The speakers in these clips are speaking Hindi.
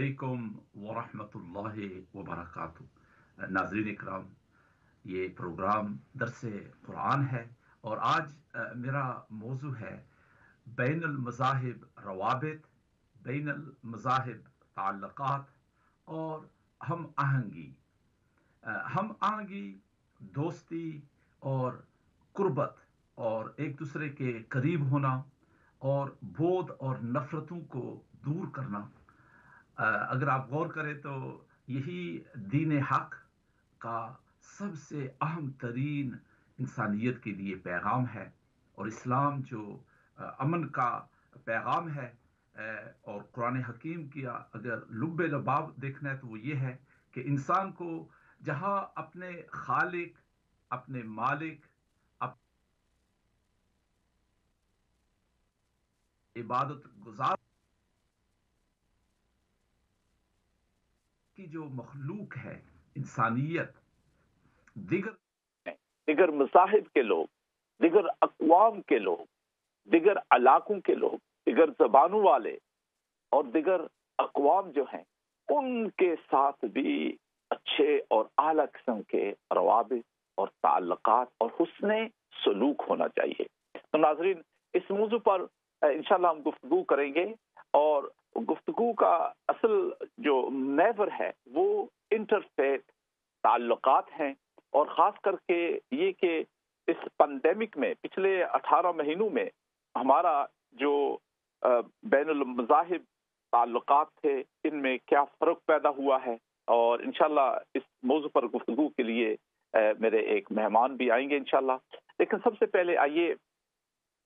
असलकम वरहमतुल्लाहि वबरकातुहू। नाजरीन इकराम ये प्रोग्राम दरस कुरान है और आज अ, मेरा मौजू है बैन मज़ाहिब रवाबित बैन मज़ाहिब ताल्लुकात और हम आहंगी। अ, हम आहंगी दोस्ती और कुर्बत और एक दूसरे के करीब होना और बोध और नफ़रतों को दूर करना। अगर आप गौर करें तो यही दीन हक का सबसे अहम तरीन इंसानियत के लिए पैगाम है और इस्लाम जो अमन का पैगाम है और कुरान हकीम की अगर लुब लबाब देखना है तो वो ये है कि इंसान को जहाँ अपने खालिक, अपने मालिक, अप इबादत गुजार की जो मखलूक है, इंसानियत, दिगर दिगर मसाहिब के लोग, दिगर अकवाम के लोग, दिगर इलाकों के लोग, दिगर जबानों वाले और दिगर अकवाम जो हैं, उनके साथ भी अच्छे और आला किस्म के रवाबित और ताल्लुकात और हुस्न सलूक होना चाहिए। तो नाजरीन, इस मौजू पर इंशाल्लाह हम गुफ्तगू करेंगे और गुफ्तगू का असल जो नेवर है, वो इंटरफेथ ताल्लुकात हैं और ख़ास करके ये कि इस पंडेमिक में, पिछले 18 महीनों में हमारा जो बैन मज़ाहिब ताल्लुकात थे, इनमें क्या फ़र्क पैदा हुआ है? और इनशाला इस मौजू पर गुफ्तगू के लिए मेरे एक मेहमान भी आएँगे इनशाला लेकिन सबसे पहले आइए,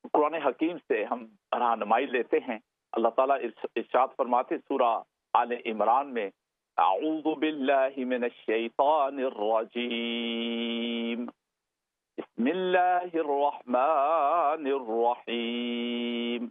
कुरान हकीम से हम रहनुमाई लेते हैं। अल्लाह ताला इर्शाद फरमाते सूरा आल इमरान में आऊज़बिल्लाहिमिनश्शैतानिर्रजीम बिस्मिल्लाहिर्रहमानिर्रहीम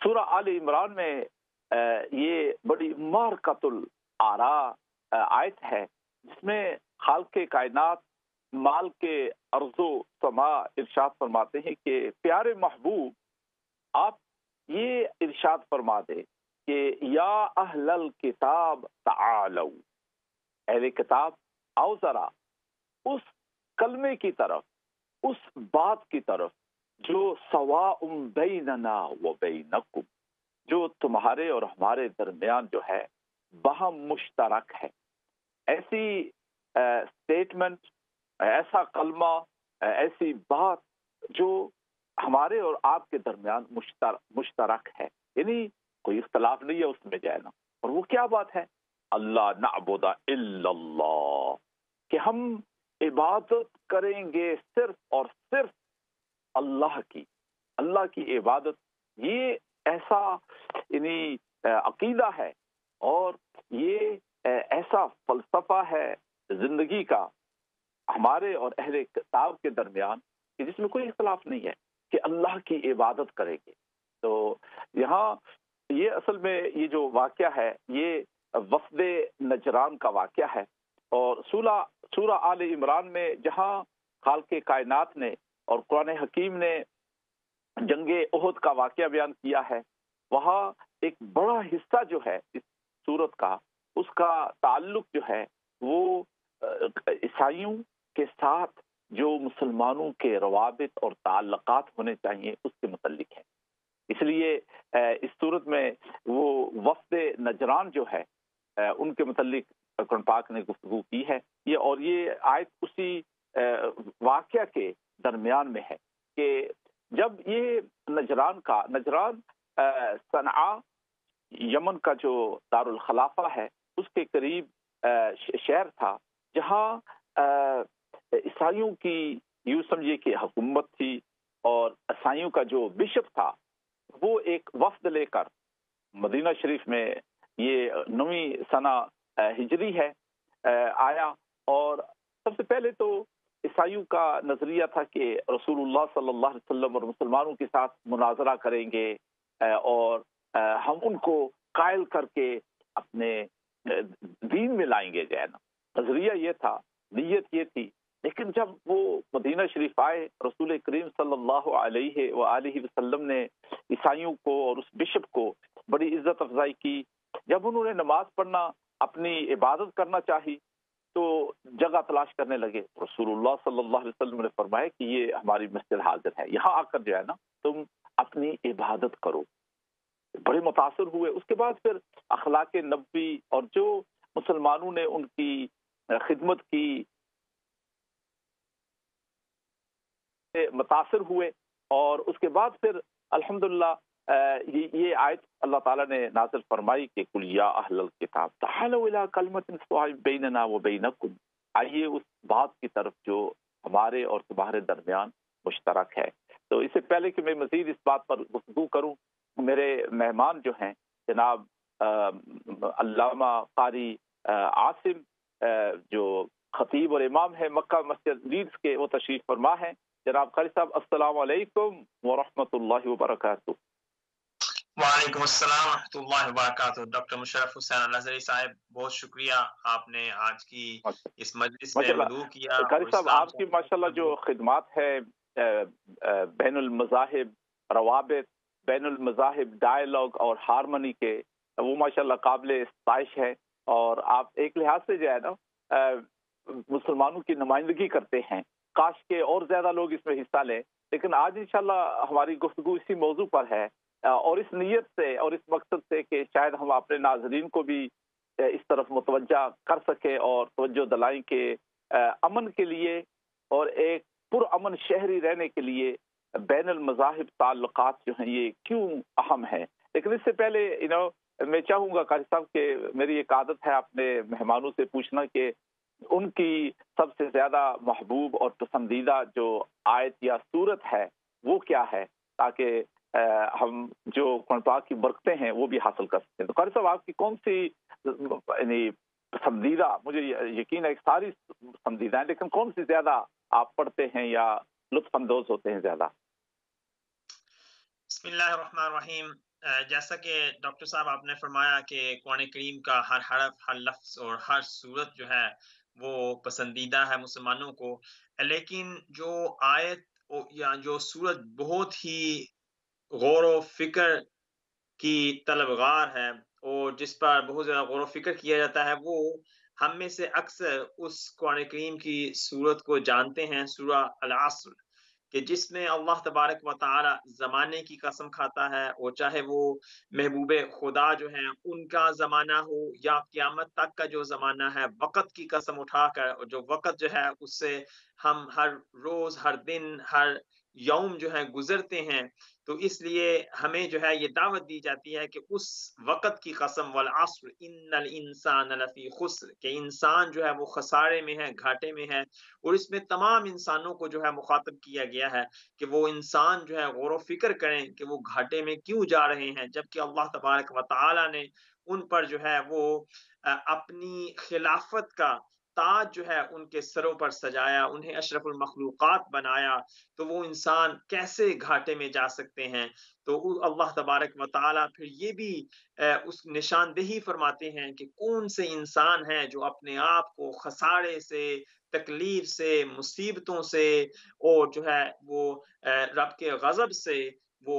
सूरह आल इमरान में ये बड़ी मारकतुल आरा आयत है, जिसमें खाल के कायनात माल के अर्जो समा इरशाद फरमाते हैं कि, प्यारे महबूब, आप ये इरशाद फरमा दे कि, या अहलल किताब तालौ अहले किताब, आओ जरा, उस कलमे की तरफ़, उस बात की तरफ़, जो सवा बैनना व बैनकुम। जो तुम्हारे और हमारे दरमियान जो है बहम मुश्तरक है। ऐसी स्टेटमेंट ऐसा कलमा ऐसी बात जो हमारे और आपके दरमियान मुश्तर, मुश्तरक है। यानी कोई इख्तलाफ नहीं है उसमें जाना। और वो क्या बात है? अल्लाह नाबुदा इल्लल्लाह। कि हम इबादत करेंगे सिर्फ़ और सिर्फ़ अल्लाह की। अल्लाह की इबादत। ये ऐसा अ, अकीदा है और ये ऐसा फलसफा है ज़िंदगी का हमारे और अहले किताब के दरमियान कि जिसमें कोई इख्तलाफ नहीं है कि अल्लाह की इबादत करेंगे। तो यहाँ ये असल में ये जो वाक्य है ये वफद नजरान का वाक्य है और सूला सूरा आल इमरान में जहाँ खाल के कायनात ने और कुरान हकीम ने जंगे उहद का वाक्य बयान किया है। वहाँ एक बड़ा हिस्सा जो है इस सूरत का, उसका ताल्लुक जो है, वो ईसाइयों के साथ जो मुसलमानों के रवाबित और ताल्लुकात होने चाहिए, उसके मुतलिक है। इसलिए इस सूरत में वो वफद नजरान जो है उनके कुरान पाक ने गुफ्तु की है। ये और ये आयत उसी वाक्य के दरमियान में है कि जब ये नजरान का, नजरान सनआ यमन का जो दारुल खलाफा है, उसके करीब शहर था, जहाँ ईसाइयों की यूँ समझिए कि हुकूमत थी और ईसाइयों का जो बिशप था, वो एक वफद लेकर मदीना शरीफ में ये नवी सना हिजरी है आया और सबसे पहले तो ईसाइयों का नज़रिया था कि रसूलुल्लाह सल्लल्लाहु अलैहि वसल्लम और मुसलमानों के साथ मुनाजरा करेंगे और हम उनको कायल करके अपने दीन में लाएँगे जो ना नज़रिया ये था, नीयत ये थी। लेकिन जब वो मदीना शरीफ आए, रसूल करीम सल्लल्लाहु अलैहि वसल्लम ने ईसाइयों को और उस बिशप को बड़ी इज़्ज़त अफजाई की। जब उन्होंने नमाज़ पढ़ना, अपनी इबादत करना चाही तो जगह तलाश करने लगे। रसूलुल्लाह सल्लल्लाहु अलैहि वसल्लम ने फरमाया कि ये हमारी मस्जिद हाजिर है। यहाँ आकर जो है ना, तुम अपनी इबादत करो। बड़े मुतासर हुए। उसके बाद फिर अखलाक नबी और जो मुसलमानों ने उनकी खिदमत की मुतासर हुए और उसके बाद फिर अल्हम्दुलिल्लाह ये ये आयत अल्लाह ताला ने नाजिल फरमाई कि कुल या अहलल किताब बैनना व आइए उस बात की तरफ़ जो हमारे और तुम्हारे दरमियान मुश्तरक है। तो इससे पहले कि मैं मजीद इस बात पर गुफ्तु करूँ, मेरे मेहमान जो हैं, जनाब अल्लामा कारी आसिम जो खतीब और इमाम है, मक्का मस्जिद लीड्स के, वो तशरीफ़ फरमा है। जनाब कारी साहब अस्सलाम वालेकुम व रहमतुल्लाहि व बरकातहू। वालेकुम अस्सलाम डॉक्टर मुशरफ हुसैन नजरी साहब बहुत शुक्रिया आपने आज की इस मजलिस में मदू किया साहब आपकी माशाल्लाह जो खिदमत है बैनुल मजाहिब रवाबित बैनुल मजाहिब डायलॉग और हारमोनी के वो माशाल्लाह काबिल इस्ताइश है और आप एक लिहाज से जो है ना मुसलमानों की नुमाइंदगी करते हैं। काश के और ज़्यादा लोग इसमें हिस्सा लें लेकिन आज इंशाल्लाह हमारी गुफ्तु इसी मौजू पर है और इस नीयत से और इस मकसद से कि शायद हम अपने नाजरीन को भी इस तरफ़ मुतवजा कर सके और तवज्जो दलाई के अमन के लिए और एक पुरअमन शहरी रहने के लिए बैन मजाहिब ताल्लुक जो हैं, ये क्यों अहम है? लेकिन इससे पहले यू नो मैं चाहूँगा कारी साहब के मेरी एक आदत है अपने मेहमानों से पूछना कि उनकी सबसे ज़्यादा महबूब और पसंदीदा जो आयत या सूरत है, वो क्या है? ताकि हम जो कुरान की बरकते हैं, वो भी हासिल कर सकते हैं। तो कारी साहब, आपकी कौन सी, यानी पसंदीदा मुझे यकीन है सारी पसंदीदा है, लेकिन कौन सी ज़्यादा आप पढ़ते हैं या लुत्फानंदोज होते हैं ज़्यादा? जैसा कि डॉक्टर साहब आपने फरमाया कि कुरान करीम का हर हरफ, हर लफ्ज और हर सूरत जो है, वो पसंदीदा है मुसलमानों को। लेकिन जो आयत या जो सूरत बहुत ही गौर फ़िक्र की तलबगार है और जिस पर बहुत ज़्यादा गौर फ़िक्र किया जाता है, वो हम में से अक्सर उस कुरान करीम की सूरत को जानते हैं सूरा अलासर कि जिसमें अल्लाह तबारक व ताली ज़माने की कसम खाता है और चाहे वो महबूब खुदा जो है, उनका ज़माना हो या क़यामत तक का जो ज़माना है, वक़्त की कसम उठाकर जो वक़्त जो है, उससे हम हर रोज़, हर दिन, हर यौम जो है गुजरते हैं। तो इसलिए हमें जो है ये दावत दी जाती है कि उस वक़्त की कसम वाल असर, इन्नल इंसान लफी खुस्र, के इंसान जो है वो खसारे में है, घाटे में है, और इसमें तमाम इंसानों को जो है मुखातब किया गया है कि वो इंसान जो है गौर फ़िक्र करें कि वो घाटे में क्यों जा रहे हैं, जबकि अल्लाह तबारक व ने उन पर जो है वो अपनी खिलाफत का ताज जो है उनके सरों पर सजाया, उन्हें अशरफुल मखलूक़ात बनाया तो वो इंसान कैसे घाटे में जा सकते हैं? तो अल्लाह तबारक व ताली फिर ये भी उस निशानदेही फरमाते हैं कि कौन से इंसान हैं जो अपने आप को खसारे से, तकलीफ़ से, मुसीबतों से और जो है वो रब के गज़ब से वो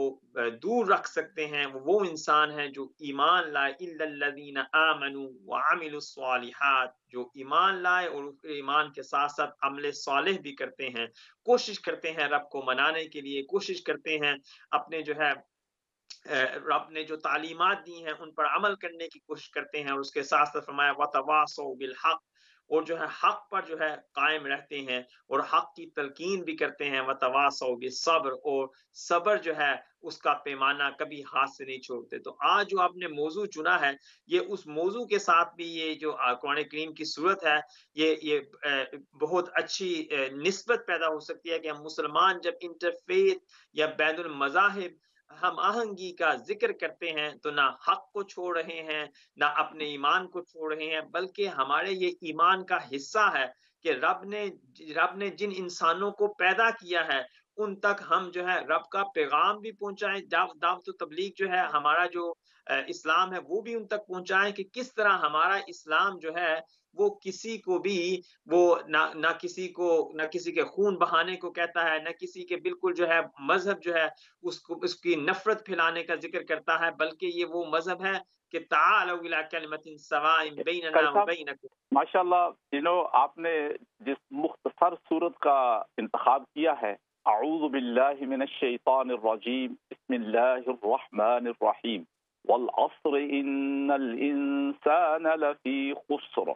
दूर रख सकते हैं। वो वो इंसान है जो ईमान लाए। इल्लल्लज़ीन आमनु वामिलुस्वालिहात जो ईमान लाए और ईमान के साथ साथ अमल सालेह भी करते हैं। कोशिश करते हैं रब को मनाने के लिए। कोशिश करते हैं अपने जो है रब ने जो तालीमत दी हैं उन पर अमल करने की कोशिश करते हैं और उसके साथ साथ फरमाया, वतवासो बिल हक। और जो है हक पर जो है कायम रहते हैं और हक की तलकीन भी करते हैं वतवासो सब्र और सब्र जो है उसका पैमाना कभी हाथ से नहीं छोड़ते। तो आज जो आपने मौजू चुना है, ये उस मौजू के साथ भी ये जो कुरान करीम की सूरत है, ये ये बहुत अच्छी नस्बत पैदा हो सकती है कि हम मुसलमान जब इंटरफेथ या बैन हम आहंगी का ज़िक्र करते हैं तो ना हक को छोड़ रहे हैं, ना अपने ईमान को छोड़ रहे हैं, बल्कि हमारे ये ईमान का हिस्सा है कि रब ने रब ने जिन इंसानों को पैदा किया है, उन तक हम जो है रब का पैगाम भी पहुंचाएँ, दाव दाव तो तबलीग जो है हमारा जो इस्लाम है, वो भी उन तक पहुंचाएँ कि किस तरह हमारा इस्लाम जो है वो किसी को भी वो ना ना किसी को ना किसी के खून बहाने को कहता है ना किसी के बिल्कुल जो है मज़हब जो है उसको उसकी नफरत फैलाने का ज़िक्र करता है बल्कि ये वो मज़हब है कि माशाल्लाह यू नो आपने जिस मुख्तसर सूरत का इंतखाब किया है अऊज़ु बिल्लाहि मिनश शैतानिर रजीम बिस्मिल्लाहिर रहमानिर रहीम वल अस्र इन्नल इंसाना लफी खुस्र।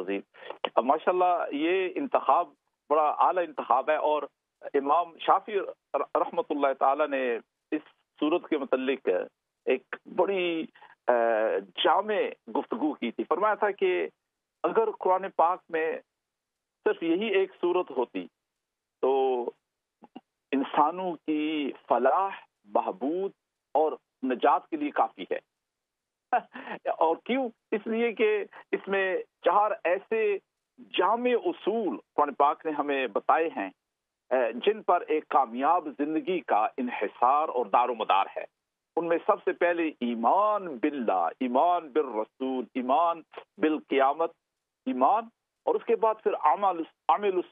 अजीम माशाल्लाह ये इंतखाब बड़ा आला इंतखाब है और इमाम शाफी रहमतुल्लाह ताला ने इस सूरत के मतलब एक बड़ी जाम गुफ्तगु की थी फरमाया था कि अगर कुरान पाक में सिर्फ यही एक सूरत होती तो इंसानों की फलाह, बहबूद और निजात के लिए काफ़ी है। और क्यों? इसलिए कि इसमें चार ऐसे जाम उसूल कुरान पाक ने हमें बताए हैं जिन पर एक कामयाब ज़िंदगी का इन्हिसार और दारोमदार है। उनमें सबसे पहले ईमान बिल्ला, ईमान बिल रसूल, ईमान बिल क्यामत, ईमान और उसके बाद फिर अमल अमिल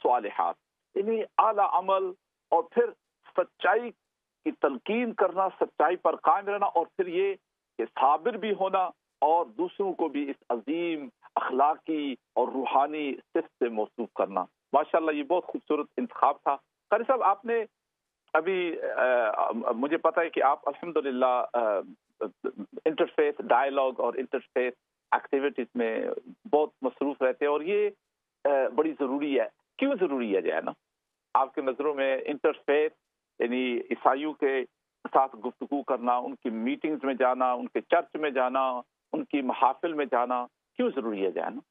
यानी आला अमल और फिर सच्चाई की तलकीन करना सच्चाई पर कायम रहना और फिर ये कि साबिर भी होना और दूसरों को भी इस अजीम अखलाकी और रूहानी सिफ से मौसू करना। माशा ये बहुत खूबसूरत इंतखाब था। कारी साहब आपने अभी आ, मुझे पता है कि आप अल्हम्दुलिल्लाह इंटरफेस डायलॉग और इंटरफेस एक्टिविटीज़ में बहुत मसरूफ रहते हैं और ये आ, बड़ी ज़रूरी है। क्यों ज़रूरी है जो है ना आपके नज़रों में इंटरफेस यानी ईसाइयों के साथ गुफ्तु करना, उनकी मीटिंग्स में जाना, उनके चर्च में जाना, उनकी महाफिल में जाना, क्यों ज़रूरी है जाना?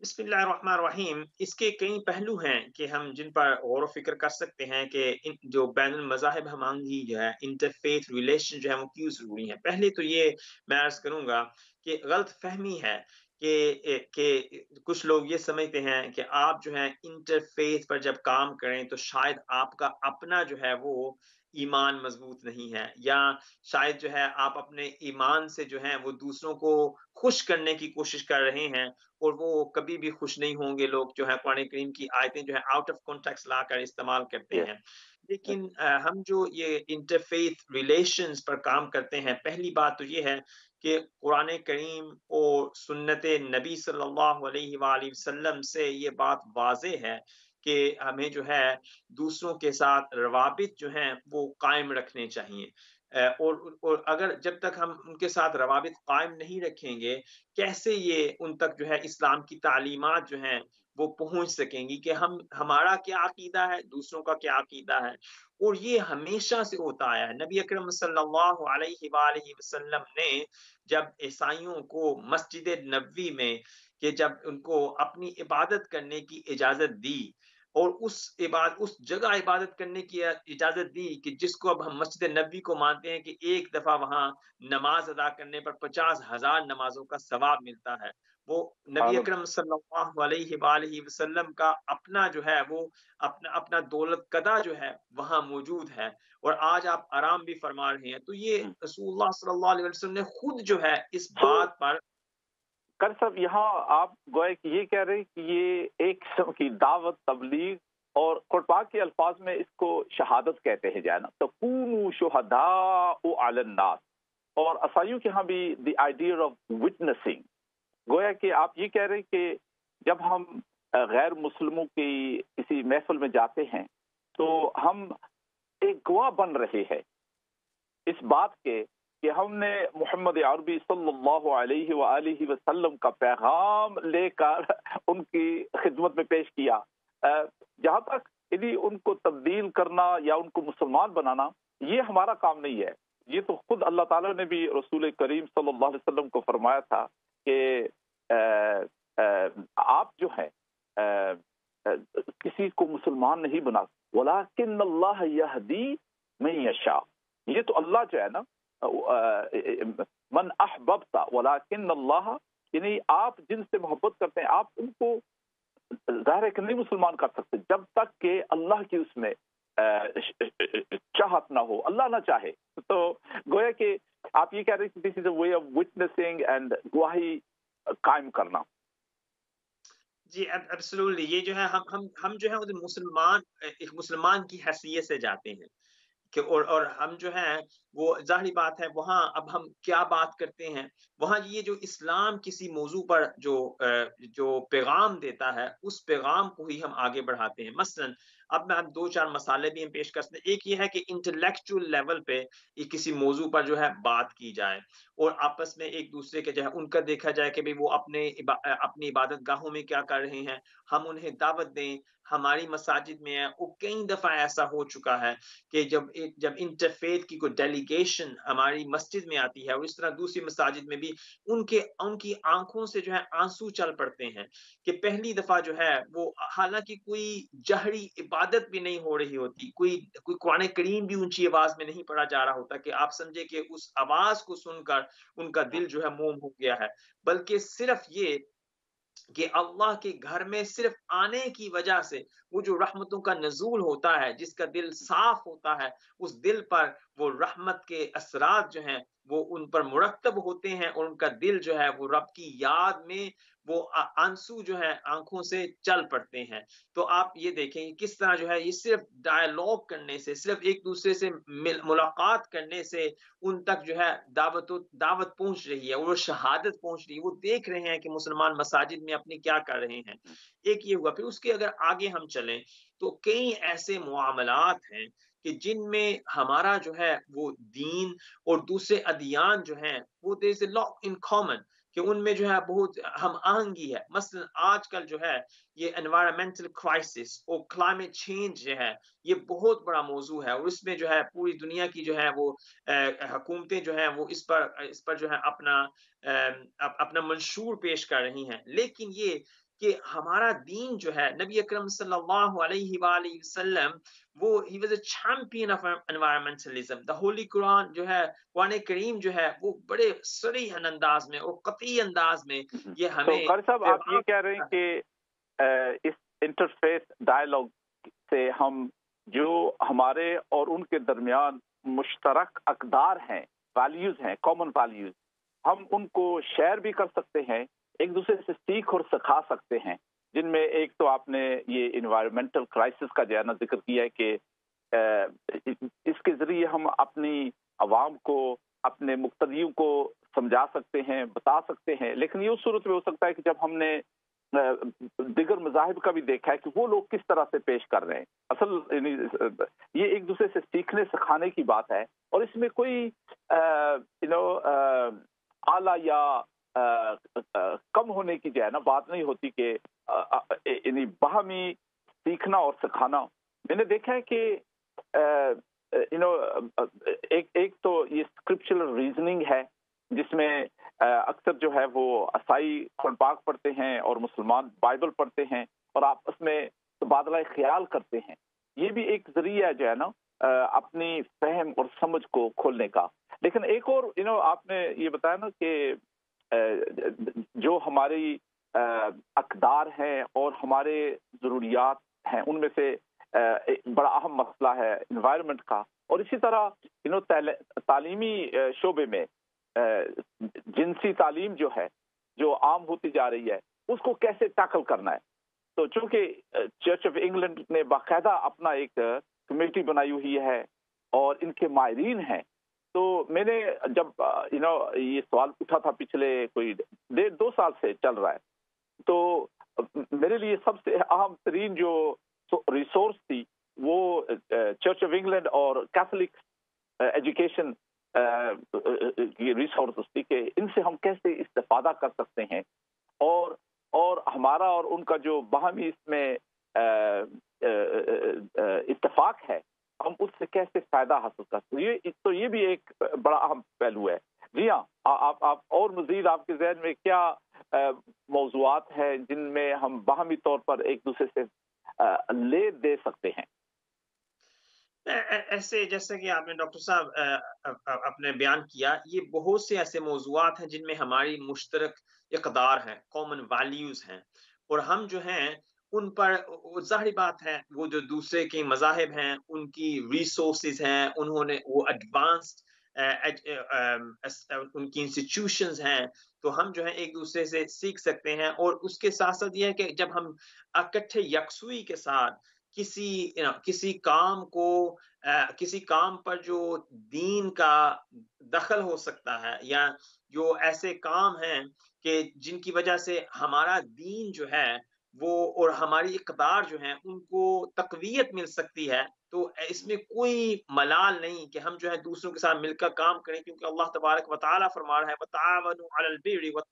बिस्मिल्लाहिर्रहमानिर्रहीम। इसके कई पहलू हैं कि हम जिन पर गौर फ़िक्र कर सकते हैं कि जो बैन मजाहब हमांगी जो है इंटरफेथ रिलेशन जो है, वो क्यों ज़रूरी है? पहले तो ये मैं अर्ज़ करूँगा कि गलत फहमी है। कि कि कुछ लोग ये समझते हैं कि आप जो है इंटरफेस पर जब काम करें तो शायद आपका अपना जो है वो ईमान मज़बूत नहीं है या शायद जो है आप अपने ईमान से जो है वो दूसरों को खुश करने की कोशिश कर रहे हैं और वो कभी भी खुश नहीं होंगे लोग जो है कुरान करीम की आयतें जो है आउट ऑफ़ कॉन्टेक्स्ट लाकर इस्तेमाल करते हैं। लेकिन हम जो ये इंटरफेथ रिलेशंस पर काम करते हैं पहली बात तो ये है कि कुरान करीम और सुन्नत नबी सल्लल्लाहु अलैहि वसल्लम से ये बात वाजे है कि हमें जो है दूसरों के साथ रवाबित जो हैं वो कायम रखने चाहिए। और, और अगर जब तक हम उनके साथ रवाबित कायम नहीं रखेंगे कैसे ये उन तक जो है इस्लाम की तालीमत जो हैं वो पहुँच सकेंगी कि हम, हमारा क्या अकीदा है, दूसरों का क्या अकीदा है। और ये हमेशा से होता आया है। नबी अकरम सल्लल्लाहु अलैहि वसल्लम ने जब ईसाइयों को मस्जिद नबी में कि जब उनको अपनी इबादत करने की इजाज़त दी और उस इबाद, उस जगह इबादत करने की इजाज़त दी कि जिसको अब हम मस्जिद नबी को मानते हैं कि एक दफ़ा वहाँ नमाज़ अदा करने पर पचास हज़ार नमाजों का सवाब मिलता है। वो नबी अकरम सल्लल्लाहु अलैहि वसल्लम का अपना जो है वो अपना अपना दौलत कदा जो है वहाँ मौजूद है और आज आप आराम भी फरमा रहे हैं। तो ये हम्म। रसूलुल्लाह सल्लल्लाहु अलैहि वसल्लम ने खुद जो है इस तो बात पर कर सब यहाँ आप गोए कि ये कह रहे हैं कि ये एक किस्म की दावत तबलीग और कुरपाक के अल्फाज में इसको शहादत कहते हैं जाना। तो कूनू शुहदा आलन्नास और असाइयों के यहाँ भी द आइडिया ऑफ़ विटनेसिंग गोया कि आप ये कह रहे हैं कि जब हम गैर मुस्लिमों की किसी महफिल में जाते हैं तो हम एक गवाह बन रहे हैं। इस बात के कि हमने मोहम्मद अरबी सल्लल्लाहु अलैहि वसल्लम का पैगाम लेकर उनकी खिदमत में पेश किया। जहाँ तक यदि उनको तब्दील करना या उनको मुसलमान बनाना, ये हमारा काम नहीं है। ये तो खुद अल्लाह ताला ने भी रसूल करीम सल्लल्लाहु अलैहि वसल्लम को फरमाया था कि आप जो है किसी को मुसलमान नहीं बना वलाकिन अल्लाह यहदी मैं यशा। ये तो अल्लाह जो है ना मन अहबबता। वलाकिन अल्लाह यानी आप जिनसे मोहब्बत करते हैं, आप उनको ज़ाहिर है कि नहीं मुसलमान कर सकते। जब तक कि अल्लाह की उसमें चाहत ना हो, अल्लाह ना चाहे तो गोया कि आप ये कह रहे हैं this is a way of witnessing and गवाही कायम करना। जी एब्सोल्युटली ये जो है, हम हम हम जो है मुसलमान, एक मुसलमान की हैसियत से जाते हैं कि और और हम जो है, वो ज़ाहिर बात है, वहाँ अब हम क्या बात करते हैं? वहाँ ये जो इस्लाम किसी मौजू पर जो जो पैगाम देता है, उस पैगाम को ही हम आगे बढ़ाते हैं। मसलन अब मैं दो चार मसाले भी हम पेश कर सकते हैं। एक ये है कि इंटेलेक्चुअल लेवल पे ये किसी मौजू पर जो है बात की जाए और आपस में एक दूसरे के जो है, उनका देखा जाए कि भाई वो अपने अपनी इबादत गाहों में क्या कर रहे हैं, हम उन्हें दावत दें हमारी मसाजिद में है, वो कई दफ़ा ऐसा हो चुका है कि जब एक, जब इंटरफेथ की कोई डेलीगेशन हमारी मस्जिद में आती है और इस तरह दूसरी मसाजिद में भी उनके, उनकी आँखों से जो है आँसू चल पड़ते हैं कि पहली दफ़ा जो है वो, हालाँकि कोई जहरी इबादत भी नहीं हो रही होती, कोई कोई कुरान करीम भी ऊँची आवाज़ में नहीं पढ़ा जा रहा होता कि आप समझे कि उस आवाज़ को सुनकर उनका दिल जो है मोम हो गया है। बल्कि सिर्फ़ ये कि अल्लाह के घर में सिर्फ़ आने की वजह से वो जो रहमतों का नजूल होता है, जिसका दिल साफ़ होता है, उस दिल पर वो रहमत के असरात जो हैं, वो उन पर मुरतब होते हैं और उनका दिल जो है वो रब की याद में वो आँसू जो है आँखों से चल पड़ते हैं। तो आप ये देखें किस तरह जो है ये सिर्फ़ डायलॉग करने से, सिर्फ़ एक दूसरे से मुलाकात करने से उन तक जो है दावत दावत पहुँच रही है और शहादत पहुँच रही है। वो देख रहे हैं कि मुसलमान मसाजिद में अपनी क्या कर रहे हैं। एक ये हुआ, फिर उसके अगर आगे हम चलें तो कई ऐसे मामलात हैं कि जिनमें हमारा जो है वो दीन और दूसरे अदियान जो हैं, वो there is lot in common. कि उनमें जो है बहुत हम आहंगी है। मसलन आजकल जो है ये एनवायरमेंटल क्राइसिस और क्लाइमेट चेंज जो है, ये बहुत बड़ा मौजू है और इसमें जो है पूरी दुनिया की जो है वो हकूमतें जो है वो इस पर इस पर जो है अपना अपना मंशूर पेश कर रही हैं। लेकिन ये कि हमारा दीन जो है नबी अकरम सल्लल्लाहु अलैहि वसल्लम वो ही was a champion of environmentalism the holy Quran जो है कुरान करीम जो है वो बड़े सरी अंदाज में और कती अंदाज में ये तो हमें तो साहब आप ये कह रहे हैं कि इस इंटरफेस डायलॉग से हम जो हमारे और उनके दरमियान मुश्तरक अकदार हैं वैल्यूज़ हैं कॉमन वैल्यूज़ हम उनको शेयर भी कर सकते हैं एक दूसरे से सीख और सिखा सकते हैं, जिनमें एक तो आपने ये इन्वायरमेंटल क्राइसिस का जो है ना ज़िक्र किया है कि इसके ज़रिए हम अपनी आवाम को, अपने मुख्तियों को समझा सकते हैं, बता सकते हैं। लेकिन ये उस सूरत में हो सकता है कि जब हमने दिगर मजाहब का भी देखा है कि वो लोग किस तरह से पेश कर रहे हैं। असल ये एक दूसरे से सीखने, सिखाने की बात है। और इसमें कोई यू नो आला या कम होने की जो है ना बात नहीं होती कि यानी बाहमी सीखना और सिखाना। मैंने देखा है कि यू नो एक एक तो ये स्क्रिप्चुरल रीजनिंग है, जिसमें अक्सर जो है वो असाई पाक पढ़ते हैं और मुसलमान बाइबल पढ़ते हैं और आप उसमें तबादला ख्याल करते हैं। ये भी एक ज़रिया जो है ना अपनी फहम और समझ को खोलने का। लेकिन एक और यू नो आपने ये बताया ना कि जो हमारी अकदार हैं और हमारे ज़रूरियात हैं, उनमें से बड़ा अहम मसला है इन्वायरमेंट का। और इसी तरह यू नो तालीमी शोबे में जिनसी तालीम जो है, जो आम होती जा रही है, उसको कैसे टैकल करना है? तो चूँकि चर्च ऑफ़ इंग्लैंड ने बाकायदा अपना एक कमेटी बनाई हुई है और इनके माहरीन हैं तो मैंने जब यू नो ये सवाल उठा था पिछले कोई डेढ़, दो साल से चल रहा है। तो मेरे लिए सबसे अहम तरीन जो रिसोर्स थी, वो चर्च ऑफ़ इंग्लैंड और कैथोलिक एजुकेशन की रिसोर्स थी कि इनसे हम कैसे इस्तेफादा कर सकते हैं। और और हमारा और उनका जो बाहमी इसमें इतफाक है हम उससे कैसे फ़ायदा हासिल कर सकते ये तो ये भी एक बड़ा अहम पहलू है। जी हाँ आप आप और मजीद आपके जहन में क्या मौजूद है जिनमें हम बाहमी तौर पर एक दूसरे से ले दे सकते हैं? ऐसे जैसे कि आपने डॉक्टर साहब अपने बयान किया, ये बहुत से ऐसे मौजूद हैं जिनमें हमारी मुश्तरक इकदार हैं कॉमन वैल्यूज़ हैं। और हम जो हैं उन पर ज़ाहिर बात है वो जो दूसरे के मजाहब हैं उनकी रिसोर्सेज हैं उन्होंने वो एडवांस्ड उनकी इंस्टीट्यूशंस हैं तो हम जो है एक दूसरे से सीख सकते हैं और उसके साथ साथ ये है कि जब हम इकट्ठे यकसुई के साथ किसी you know, किसी काम को आ, किसी काम पर जो दीन का दखल हो सकता है या जो ऐसे काम हैं कि जिनकी वजह से हमारा दीन जो है वो और हमारी इकदार जो है उनको तकवीत मिल सकती है तो इसमें कोई मलाल नहीं कि हम जो है दूसरों के साथ मिलकर काम करें क्योंकि अल्लाह तबारक वाली फरमा रहा है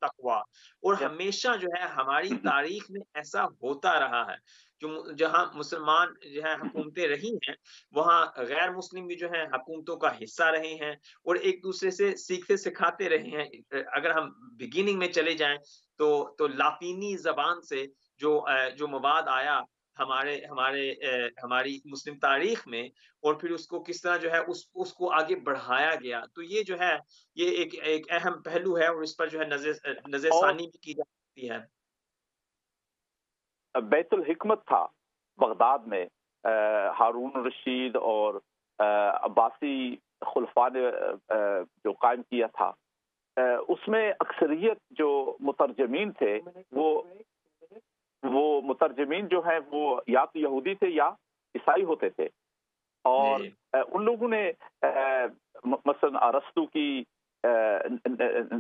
तकवा और हमेशा जो है हमारी तारीख में ऐसा होता रहा है। जो जहाँ मुसलमान जो है हुकूमतें रही हैं वहाँ गैर मुस्लिम भी जो है हुकूमतों का हिस्सा रहे हैं और एक दूसरे से सीखते सिखाते रहे हैं। अगर हम बिगिनिंग में चले जाएँ तो तो लातीनी जबान से जो जो मवाद आया हमारे हमारे हमारी मुस्लिम तारीख में और फिर उसको किस तरह जो है उस उसको आगे बढ़ाया गया तो ये जो है ये एक एक अहम पहलू है और इस पर जो है नज़र नजरसानी भी की जा सकती है। बैतुल हिकमत था बगदाद में हारून रशीद और अब्बासी खुलफा ने जो कायम किया था। उसमें अक्सरियत जो मुतरजमीन थे वो वो मुतरजमीन जो है वो या तो यहूदी थे या ईसाई होते थे। और उन लोगों ने मसलन अरस्तु की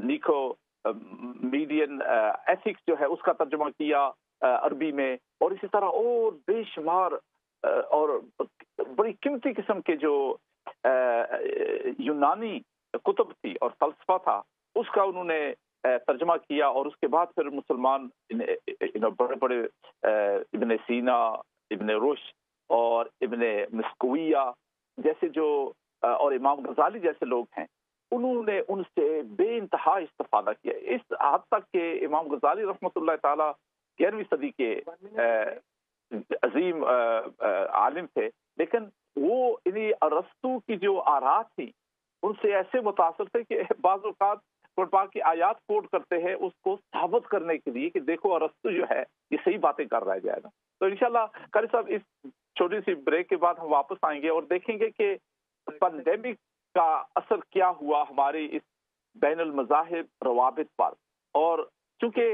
निको मीडियन एथिक्स जो है उसका तर्जमा किया अरबी में। और इसी तरह और बेशुमार और बड़ी कीमती किस्म के जो यूनानी कुतुब थी और फलसफा था उसका उन्होंने तर्जमा किया और उसके बाद फिर मुसलमान बड़े बड़े इबन सीना, इबन रुश और इबन मिसकुया जैसे जो और इमाम गजाली जैसे लोग हैं, उन्होंने उनसे बे इंतहा इस्तेफादा किया। इस हद तक के इमाम गजाली रहमत ग्यारहवीं सदी के अजीम आलिम थे, लेकिन वो इन्हीं अरस्तु की जो आरा थी, उनसे ऐसे मुतासर थे कि बाज़ात पाक की आयात कोट करते हैं उसको साबित करने के लिए कि देखो अरस्तु जो है ये सही बातें कर रहा है जाएगा तो इनशाला करी साहब इस छोटी सी ब्रेक के बाद हम वापस आएँगे और देखेंगे कि पंडेमिक का असर क्या हुआ हमारी इस बैन मजाहिब रवाबित पर। और चूँकि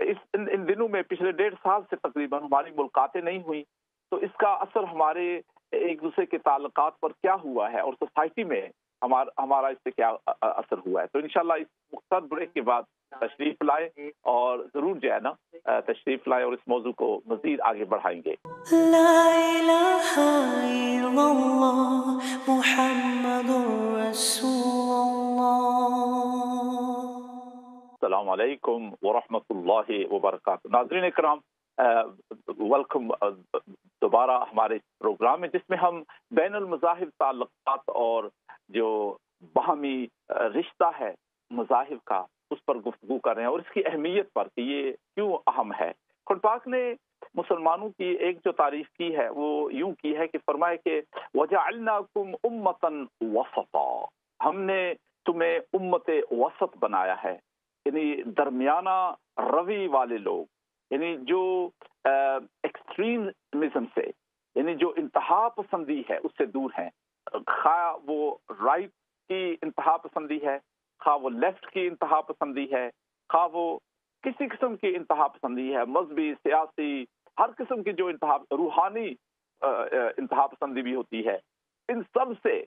इस इन, इन दिनों में पिछले डेढ़ साल से तकरीबन हमारी मुलाकातें नहीं हुई तो इसका असर हमारे एक दूसरे के ताल्लुकात पर क्या हुआ है और सोसाइटी में हमारा हमारा इससे क्या असर हुआ है? तो इनशाला इस मुख्तर ब्रेक के बाद तशरीफ़ लाए और ज़रूर जो है ना तशरीफ़ लाए और इस मौजू को मजीद आगे बढ़ाएँगे। अलैक्म वरहमतुल्लाहि वबरकातुहू। नाजरीन कराम वेलकम दोबारा हमारे प्रोग्राम में, जिसमें हम बैन मजाहिब ताल्लुकात और जो बाहमी रिश्ता है मजाहिब का, उस पर गुफ्तु कर रहे हैं और इसकी अहमियत पर कि ये क्यों अहम है। खुद पाक ने मुसलमानों की एक जो तारीफ़ की है, वो यूँ की है कि फरमाए कि वजाकुम उम्मतन वसता। हमने तुम्हें उम्मत वसत बनाया है। यानी दरमियाना रवि वाले लोग यानी जो एक्सट्रीमिज्म से, यानी जो इंतहा पसंदी है, उससे दूर हैं। खा वो राइट की इंतहा पसंदी है, खा वो लेफ़्ट की इंतहा पसंदी है, खा वो किसी किस्म की इंतहा पसंदी है, मजहबी, सियासी, हर किस्म की जो इंतहा, रूहानी इंतहा पसंदी भी होती है। इन सबसे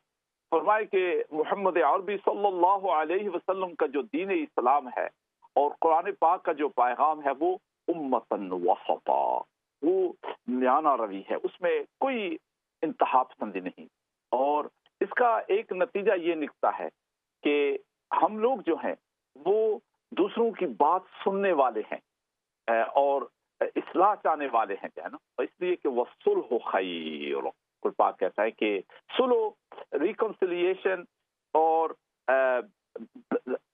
फरमाए कि मोहम्मद अरबी सल्लल्लाहु अलैहि वसल्लम का जो दीन इस्लाम है और कुरान पाक का जो पैगाम है, वो उम्मतन वसता वो न्याना रवि है। उसमें कोई इंतहा पसंदी नहीं। और इसका एक नतीजा ये निकलता है कि हम लोग जो हैं, वो दूसरों की बात सुनने वाले हैं और इसलाह चाहने वाले हैं क्या ना? इसलिए कि वह सुलह खैर। कुलपाक कहता है कि सुलो रिकन्सिलिएशन और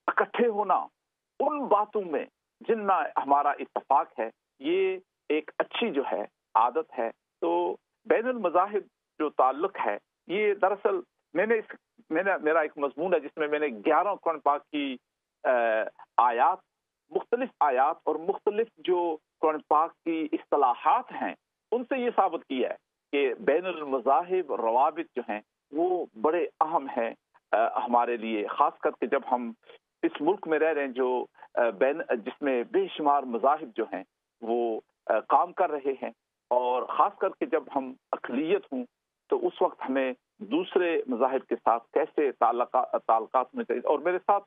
इकट्ठे होना, उन बातों में जिनमें हमारा इतफाक है, ये एक अच्छी जो है, आदत है तो बैन मजाहिब जो ताल्लुक है, ये दरअसल मैंने इस, मैंने, मेरा एक मजमून है जिसमें मैंने ग्यारह कुरान पाक की आयात, मुख्तलिफ़ आयात और मुख्तलिफ़ जो कुरान पाक की असलाहत हैं, उनसे ये साबित किया है कि बैन मजाहिब रवाबित जो हैं, वो बड़े अहम हैं हमारे लिए खास करके जब हम इस मुल्क में रह रहे हैं जो बैन, जिसमें बेशुमार मजाहब जो हैं, वो काम कर रहे हैं। और ख़ास करके जब हम अकलीत हूँ तो उस वक्त हमें दूसरे मजाहब के साथ कैसे ताल्लुकात में चाहिए। और मेरे साथ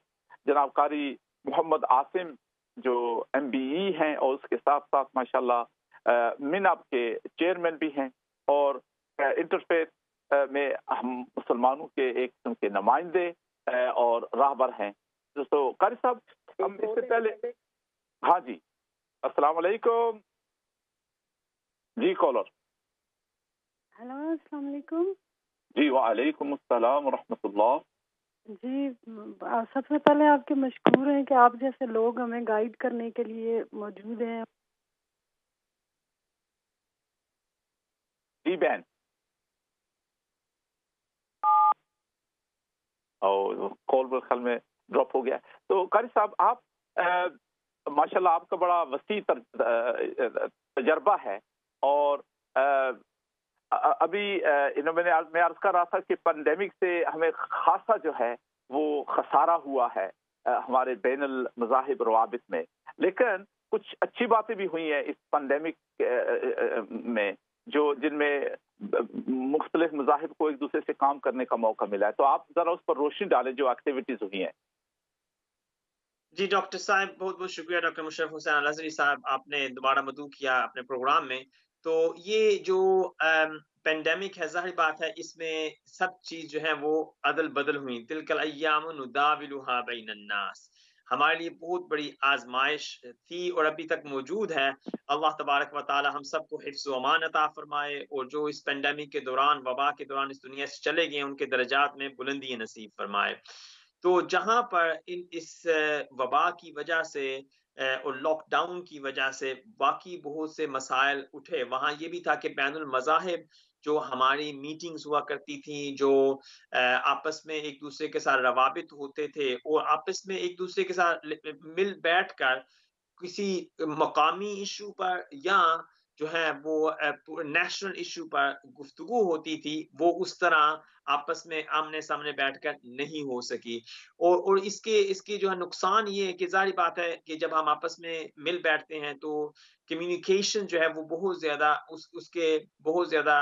जनाब कारी मोहम्मद आसिम, जो एम बी ई हैं, और उसके साथ साथ माशाल्लाह मिनाब के चेयरमैन भी हैं। और इंटरफेस में हम मुसलमानों के एक के नुमाइंदे और राहबर हैं। तो कारी साहब हम इससे पहले हाँ। जी। अस्सलाम वालेकुम जी कॉलर। हेलो अस्सलाम वालेकुम जी वालेकुम अस्सलाम रहमतुल्लाह जी सबसे पहले आपके मशहूर हैं कि आप जैसे लोग हमें गाइड करने के लिए मौजूद हैं। जी बहन। और कॉल ख्याल में ड्रॉप हो गया तो कारी साहब आप माशाल्लाह आपका बड़ा वसी तजर्बा है और आ, अभी मैंने मैं अर्ज़ कर रहा था कि पेंडेमिक से हमें खासा जो है वो खसारा हुआ है हमारे बैन मजाहिब रवाबित में। लेकिन कुछ अच्छी बातें भी हुई हैं इस पेंडेमिक में जो जिनमें मुख्तलिफ़ मजाहब को एक दूसरे से काम करने का मौका मिला है। तो आप जरा उस पर रोशनी डालें जो एक्टिविटीज़ हुई हैं। जी, डॉक्टर साहब, बहुत बहुत शुक्रिया, डॉक्टर मुशरफ हुसैन। अलजरी साहब, आपने दोबारा मदू किया अपने प्रोग्राम में। तो ये जो पेंडेमिक है, ज़ाहिर बात है, इसमें सब चीज़ जो है, वो अदल बदल हुई। तिलकल बैनन्नास हमारे लिए बहुत बड़ी आजमाइश थी और अभी तक मौजूद है। अल्लाह तबारक व ताली हम सबको हिफ्स अमान अता फरमाए और जो इस पेंडेमिक के दौरान, वबा के दौरान इस दुनिया से चले गए उनके दर्जात में बुलंदी नसीब फरमाए। तो जहाँ पर इन इस वबा की वजह से और लॉकडाउन की वजह से बाकी बहुत से मसाइल उठे, वहाँ ये भी था कि बैन मजाहब जो हमारी मीटिंग्स हुआ करती थी, जो आपस में एक दूसरे के साथ रवाबित होते थे और आपस में एक दूसरे के साथ मिल बैठ कर किसी मकामी इशू पर या जो है वो नेशनल इशू पर गुफ्तगु होती थी वो उस तरह आपस में आमने सामने बैठकर नहीं हो सकी। और और इसके इसके जो है नुकसान ये है कि जारी बात है कि जब हम आपस में मिल बैठते हैं तो कम्युनिकेशन जो है वो बहुत ज़्यादा उस उसके बहुत ज़्यादा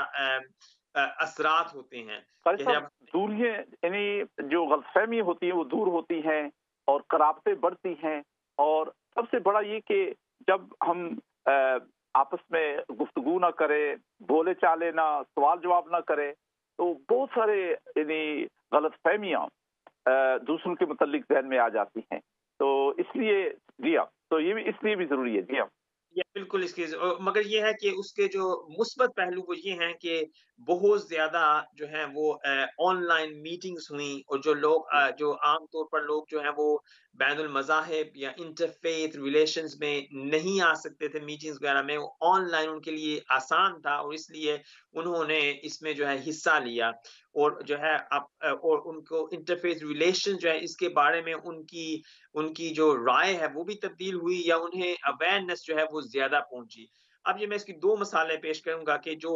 असरात होते हैं। दूरियाँ यानी जो गलतफहमी होती है वो दूर होती हैं और कराबतें बढ़ती हैं और सबसे बड़ा ये कि जब हम आपस में गुफ्तगु ना करें बोले चाले ना सवाल जवाब ना करें तो बहुत सारे, यानी गलत फहमियाँ दूसरों के मतलब जहन में आ जाती हैं। तो इसलिए, जी हाँ तो ये भी, इसलिए भी ज़रूरी है, जी हाँ। बिल्कुल इसके मगर ये है कि उसके जो मुस्बत पहलू वो ये हैं कि बहुत ज़्यादा जो है वो ऑनलाइन मीटिंग्स हुई और जो लोग जो। आमतौर पर लोग जो है वो बैन मजाहब या इंटरफेथ रिलेशंस में नहीं आ सकते थे मीटिंग्स वगैरह में ऑनलाइन उनके लिए आसान था और इसलिए उन्होंने इसमें जो है हिस्सा लिया। और जो है आप और उनको इंटरफेस रिलेशन जो है इसके बारे में उनकी उनकी जो राय है वो भी तब्दील हुई या उन्हें अवेयरनेस जो है वो ज़्यादा पहुँची। अब ये मैं इसकी दो मसाले पेश करूँगा कि जो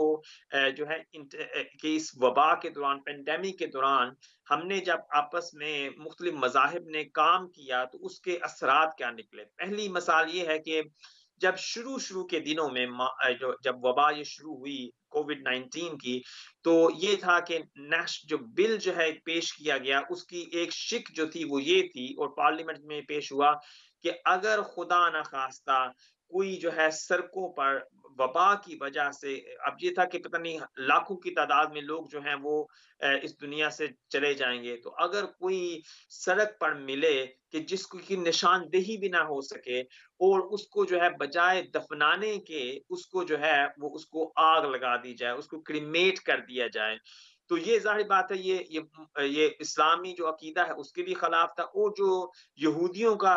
जो है कि इस वबा के दौरान पेंडेमिक के दौरान हमने जब आपस में मुख्तलिफ़ मजाहब ने काम किया तो उसके असरात क्या निकले? पहली मसाल ये है कि जब शुरू शुरू के दिनों में जो, जब वबा ये शुरू हुई कोविड 19 की तो ये था कि नेश, जो बिल जो है, पेश किया गया, उसकी एक शिक जो थी, वो ये थी और पार्लियामेंट में पेश हुआ कि अगर खुदा न खास्ता कोई जो है सड़कों पर वबा की वजह से, अब ये था कि पता नहीं, लाखों की तादाद में लोग जो हैं वो इस दुनिया से चले जाएँगे। तो अगर कोई सड़क पर मिले कि जिसको की निशानदेही भी ना हो सके और उसको जो है बजाय दफनाने के उसको जो है वो उसको आग लगा दी जाए, उसको क्रीमेट कर दिया जाए तो ये ज़ाहिर बात है ये ये ये इस्लामी जो अकीदा है उसके भी खिलाफ था और जो यहूदियों का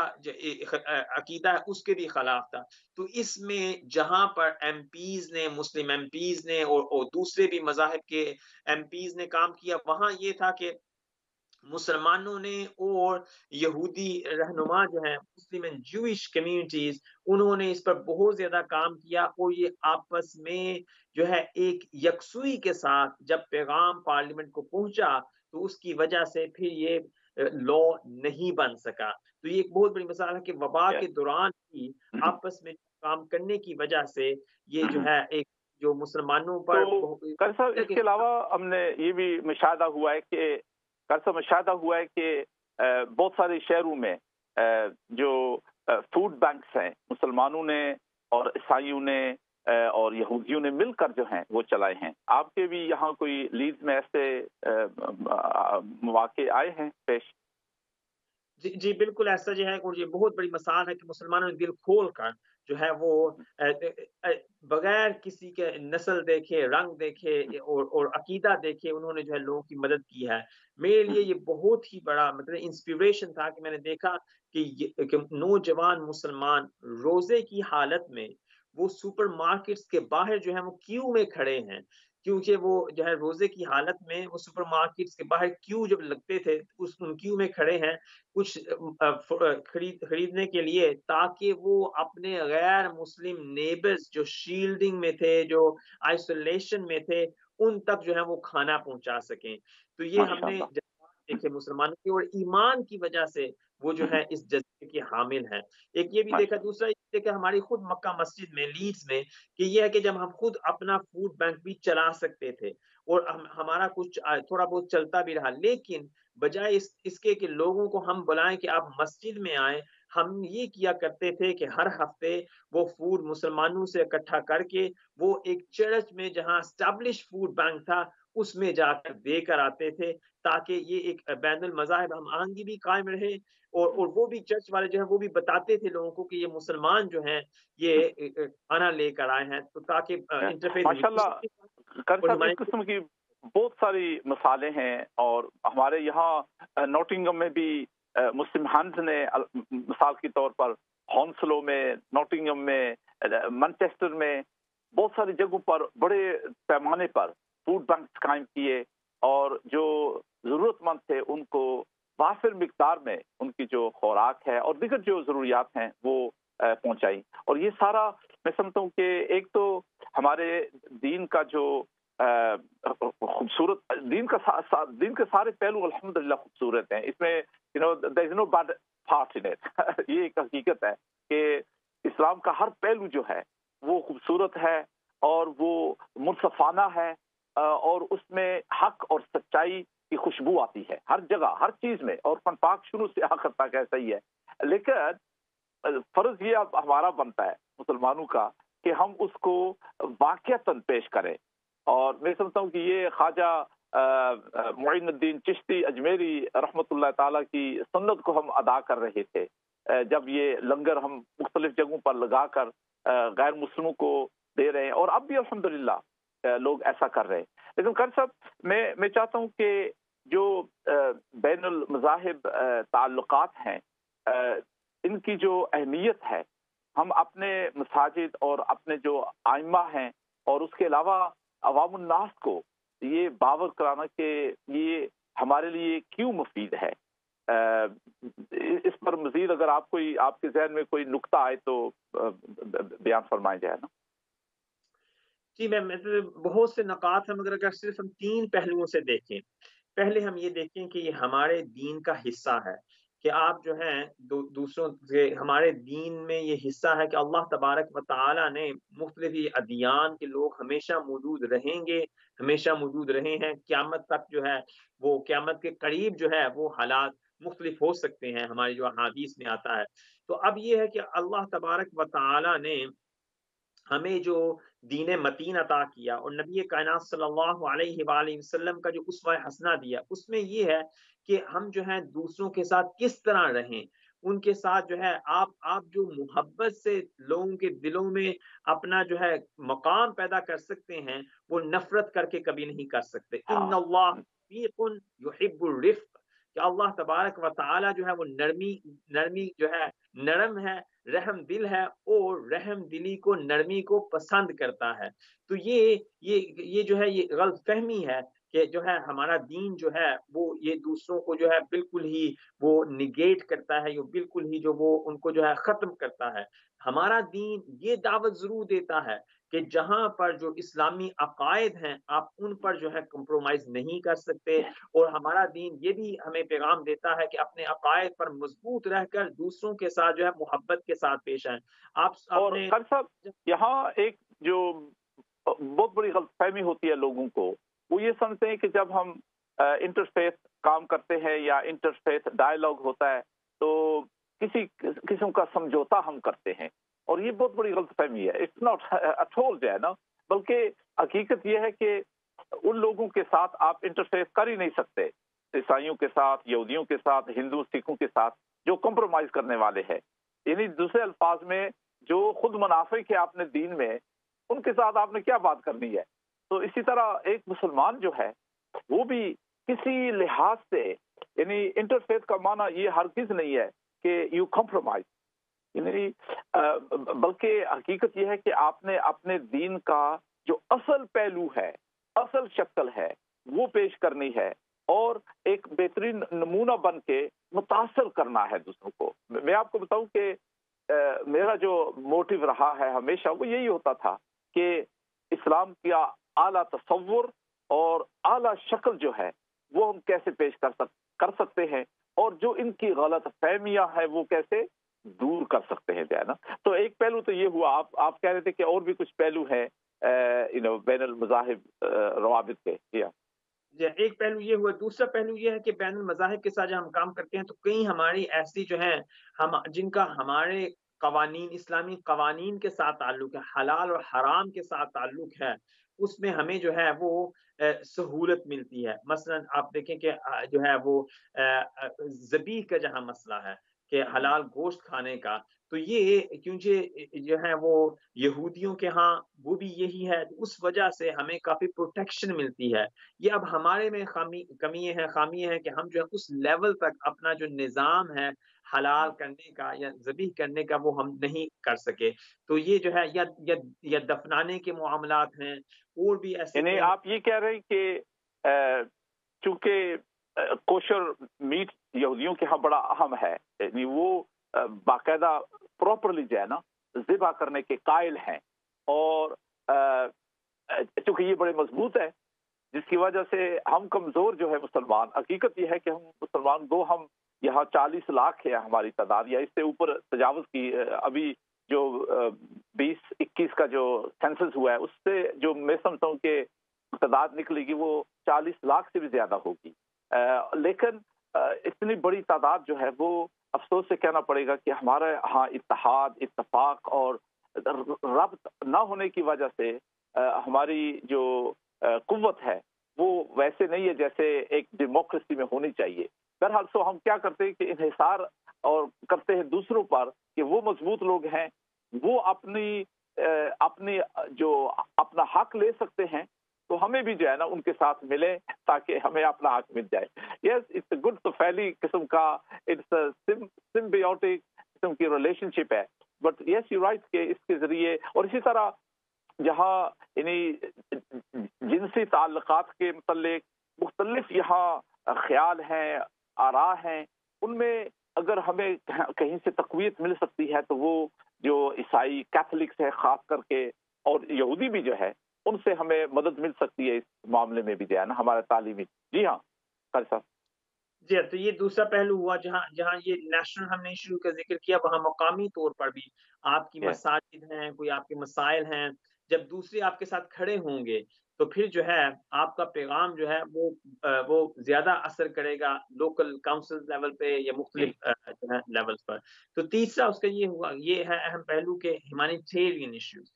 अकीदा है उसके भी खिलाफ था। तो इसमें जहाँ पर एम पीज ने मुस्लिम एम पीज ने और, और दूसरे भी मजाहब के एम पीज ने काम किया वहाँ ये था कि मुसलमानों ने और यहूदी रहनुमा जो है मुस्लिम एंड जूश कम्युनिटीज उन्होंने इस पर बहुत ज़्यादा काम किया और ये आपस में जो है एक यकसुई के साथ जब पैगाम पार्लियामेंट को पहुँचा तो उसकी वजह से फिर ये लॉ नहीं बन सका। तो ये एक बहुत बड़ी मिसाल है कि वबा के दौरान ही आपस में काम करने की वजह से ये जो है एक जो मुसलमानों पर तो, सर इसके अलावा हमने ये भी मुशादा हुआ है कि कल मुशाह हुआ है कि बहुत सारे शहरों में जो फ़ूड बैंक्स हैं, मुसलमानों ने और ईसाइयों ने और यहूदियों ने मिलकर जो हैं, वो चलाए हैं। आपके भी यहाँ कोई लीड में ऐसे मौके आए हैं, पेश? जी जी, बिल्कुल ऐसा जो है, और ये बहुत बड़ी मसाल है कि मुसलमानों ने दिल खोल कर जो है वो बगैर किसी के नस्ल देखे रंग देखे और और अकीदा देखे उन्होंने जो है लोगों की मदद की है। मेरे लिए ये बहुत ही बड़ा मतलब इंस्पिरेशन था कि मैंने देखा कि, कि नौजवान मुसलमान रोज़े की हालत में वो सुपरमार्केट्स के बाहर जो है वो क्यू में खड़े हैं? क्योंकि वो जो है रोज़े की हालत में वो सुपरमार्केट्स के बाहर क्यू जब लगते थे उस उन क्यू में खड़े हैं कुछ खरीद खरीदने के लिए ताकि वो अपने गैर मुस्लिम नेबर्स जो शील्डिंग में थे जो आइसोलेशन में थे उन तक जो है वो खाना पहुँचा सकें। तो ये हमने देखे मुसलमानों की और ईमान की वजह से वो जो है इस जज्बे के हामिल है। एक ये भी देखा दूसरा ये देखा हमारी खुद मक्का मस्जिद में लीड्स में कि ये है कि जब हम खुद अपना फ़ूड बैंक भी चला सकते थे और हम, हमारा कुछ थोड़ा बहुत चलता भी रहा लेकिन बजाय इस इसके कि लोगों को हम बुलाएँ कि आप मस्जिद में आए हम ये किया करते थे कि हर हफ़्ते वो फ़ूड मुसलमानों से इकट्ठा करके वो एक चर्च में जहाँ स्टैब्लिश फ़ूड बैंक था उसमें जाकर देकर आते थे ताकि ये एक बैन मजाहब हम आहंगी भी कायम रहे और और वो भी चर्च वाले जो है वो भी बताते थे लोगों को कि ये मुसलमान जो हैं ये खाना लेकर आए हैं तो ताकि इंटरफेस किस्म की बहुत सारी मिसालें हैं और हमारे यहाँ नोटिंगम में भी मुस्लिम हंस ने मिसाल के तौर पर हॉन्सलो में नोटिंगम में मैनचेस्टर में बहुत सारी जगहों पर बड़े पैमाने पर फ़ूड बैंक कायम किए और जो जरूरतमंद थे उनको वाफिर मकदार में उनकी जो खुराक है और दिगर जो ज़रूरियात हैं वो पहुंचाई। और ये सारा मैं समझता हूँ कि एक तो हमारे दीन का जो खूबसूरत दीन का सा, सा, दीन के सारे पहलू अल्हम्दुलिल्लाह खूबसूरत हैं। इसमें you know there is no bad part in it ये एक हकीकत है कि इस्लाम का हर पहलू जो है वो खूबसूरत है और वो मुनसफाना है और उसमें हक और सच्चाई की खुशबू आती है, हर जगह, हर चीज़ में, और फन पाक शुरू से आखिर तक ऐसा ही है। लेकिन फ़र्ज़ ये अब हमारा बनता है मुसलमानों का कि हम उसको वाक्यतन पेश करें। और मैं समझता हूँ कि ये ख्वाजा मोइनुद्दीन चिश्ती अजमेरी रहमत ताला की सुन्नत को हम अदा कर रहे थे। जब ये लंगर हम मुख्तलिफ़ जगहों पर लगा कर गैर मुस्लिमों को दे रहे हैं। और अब भी अलहमदिल्ला लोग ऐसा कर रहे हैं। लेकिन कर साहब, मैं मैं चाहता हूँ कि जो बैन मजाहब ताल्लुकात हैं इनकी जो अहमियत है, हम अपने मसाजिद और अपने जो आइमा हैं और उसके अलावा अवामनास को ये बावर कराना कि ये हमारे लिए क्यों मुफीद है? इस पर मजीद अगर आप कोई, आपके जहन में कोई नुकता आए तो बयान फरमाया जाए ना। जी मैम मतलब बहुत से नकात हैं मगर अगर सिर्फ़ हम तीन पहलुओं से देखें पहले हम ये देखें कि ये हमारे दीन का हिस्सा है कि आप जो है दू, दूसरों से हमारे दीन में ये हिस्सा है कि अल्लाह तबारक व ताली ने मुख्तलिफ़ अदियान के लोग हमेशा मौजूद रहेंगे हमेशा मौजूद रहे हैं क्यामत तक जो है वो क्यामत के करीब जो है वो हालात मुख्तलिफ़ हो सकते हैं हमारी जो हादीस में आता है। तो अब ये है कि अल्लाह तबारक व ताली ने हमें जो दीन मतीन अता किया और नबी कायनात सल्लल्लाहु अलैहि वसल्लम का जो उसवा हसना दिया उसमें ये है कि हम जो है दूसरों के साथ किस तरह रहें? उनके साथ जो है आप आप जो मोहब्बत से लोगों के दिलों में अपना जो है मकाम पैदा कर सकते हैं वो नफरत करके कभी नहीं कर सकते। हाँ। कि अल्लाह तबारक व ताला जो है वो नरमी नरमी जो है नरम है रहम दिल है और रहम दिली को, नरमी को पसंद करता है। तो ये ये ये जो है, ये गलत फहमी है कि जो है, हमारा दीन जो है, वो ये दूसरों को जो है, बिल्कुल ही वो निगेट करता है बिल्कुल ही जो वो उनको जो है, खत्म करता है। हमारा दीन ये दावत ज़रूर देता है कि जहाँ पर जो इस्लामी अकायद हैं आप उन पर जो है कंप्रोमाइज नहीं कर सकते और हमारा दीन ये भी हमें पैगाम देता है कि अपने अकायद पर मज़बूत रहकर दूसरों के साथ जो है मोहब्बत के साथ पेश आए। आप और साहब यहाँ एक जो बहुत बड़ी गलतफहमी होती है लोगों को वो ये समझते हैं कि जब हम इंटरफेस काम करते हैं या इंटरफेस डायलॉग होता है तो किसी किस्म का समझौता हम करते हैं। और ये बहुत बड़ी गलतफहमी है। इट्स नॉट अटोल जो है ना, बल्कि हकीकत यह है कि उन लोगों के साथ आप इंटरफेस कर ही नहीं सकते। ईसाइयों के साथ, यहूदियों के साथ, हिंदू सिखों के साथ, जो कॉम्प्रोमाइज करने वाले हैं। यानी दूसरे अल्फाज में, जो खुद मुनाफे के आपने दीन में, उनके साथ आपने क्या बात करनी है? तो इसी तरह एक मुसलमान जो है, वो भी किसी लिहाज से, यानी इंटरफेस का माना ये हर चीज़ नहीं है कि यू कॉम्प्रोमाइज यानी बल्कि हकीकत यह है कि आपने अपने दीन का जो असल पहलू है, असल शक्ल है, वो पेश करनी है और एक बेहतरीन नमूना बन के मुतासर करना है दूसरों को। मैं आपको बताऊँ कि मेरा जो मोटिव रहा है हमेशा वो यही होता था कि इस्लाम का आला तस्वुर और आला शक्ल जो है, वो हम कैसे पेश कर सक, कर सकते हैं और जो इनकी गलत फहमियाँ है वो कैसे दूर कर सकते हैं जो ना तो एक पहलू तो ये हुआ, आप आप कह रहे थे कि और भी कुछ पहलू है बैन मजाहिब रवाबित के, या। एक पहलू ये हुआ। दूसरा पहलू ये है कि बैन मजाहिब के साथ जब हम काम करते हैं तो कई हमारी ऐसी जो है, हम, जिनका हमारे कवानीन, इस्लामी कवानीन के साथ ताल्लुक है, हलाल और हराम के साथ ताल्लुक है, उसमें हमें जो है वो सहूलत मिलती है। मसलन आप देखें कि जो है वो जबी का जहाँ मसला है कि हलाल गोश्त खाने का तो ये क्योंकि जो है वो यहूदियों के यहाँ वो भी यही है तो उस वजह से हमें काफ़ी प्रोटेक्शन मिलती है। ये अब हमारे में खामी कमी है खामी है कि हम जो है उस लेवल तक अपना जो निज़ाम है हलाल करने का या जबी करने का वो हम नहीं कर सके। तो ये जो है या या, या दफनाने के मामला हैं और भी ऐसे आप ये कह रहे हैं कि चूँकि कोशर मीट यहूदियों के यहाँ बड़ा अहम है यानी वो बाकायदा प्रॉपरली जो है ना जिबा करने के कायल हैं और चूँकि ये बड़े मज़बूत है जिसकी वजह से हम कमज़ोर जो है मुसलमान हकीकत यह है कि हम मुसलमान दो हम यहाँ चालीस लाख है हमारी तादाद या इससे ऊपर तजावज की अभी जो बीस इक्कीस का जो सेंसस हुआ है उससे जो मैं समझता हूँ कि तादाद निकलेगी वो चालीस लाख से भी ज़्यादा होगी लेकिन इतनी बड़ी तादाद जो है वो अफसोस से कहना पड़ेगा कि हमारे यहाँ इतिहाद इतफाक और रब्त न होने की वजह से हमारी जो कुत है वो वैसे नहीं है जैसे एक डेमोक्रेसी में होनी चाहिए। बहरहाल, सो हम क्या करते हैं कि इहिसार और करते हैं दूसरों पर कि वो मज़बूत लोग हैं, वो अपनी अपनी जो अपना हक ले सकते हैं तो हमें भी जो है ना उनके साथ मिले ताकि हमें अपना हक मिल जाए। यस इट्स गुड तो फैली किस्म का इट्स सिम्बियोटिक किस्म की रिलेशनशिप है। बट यस यू राइट के इसके ज़रिए और इसी तरह जहाँ यानी जिनसी ताल्लुकात के मतलब मुख्तलिफ़ यहाँ ख्याल हैं, आरा हैं, उनमें अगर हमें कहीं से तकवीत मिल सकती है तो वो जो ईसाई कैथलिक्स है खास करके और यहूदी भी जो है उनसे हमें मदद मिल सकती है इस मामले में भी जो है ना हमारा तालीमी। जी हाँ साहब। जी तो ये दूसरा पहलू हुआ जहाँ जहाँ ये नेशनल हमने इशू का ज़िक्र किया वहाँ मकामी तौर पर भी आपकी मसाजिद हैं कोई आपके मसाइल हैं जब दूसरे आपके साथ खड़े होंगे तो फिर जो है आपका पैगाम जो है वो वो ज़्यादा असर करेगा लोकल काउंसिल लेवल पे या मुख्तलिफ़ जो है लेवल्स पर। तो तीसरा उसका ये हुआ ये है अहम पहलू के ह्यूमानिटेरियन इश्यूज़